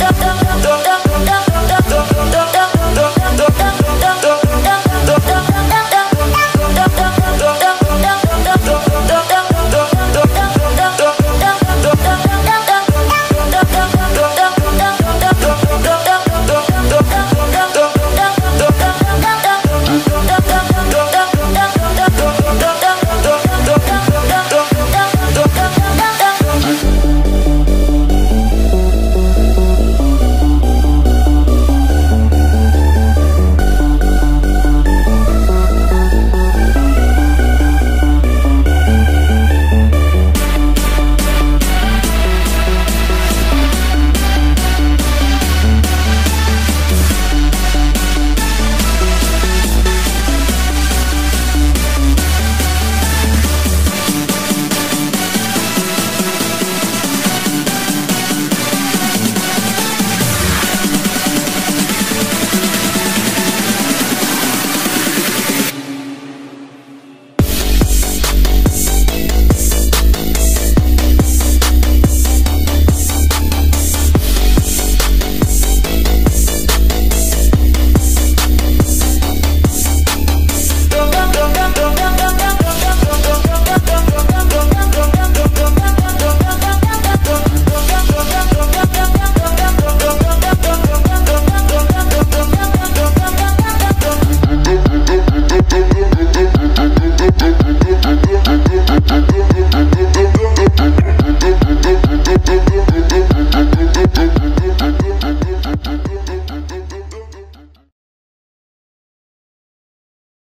do, do, do, do.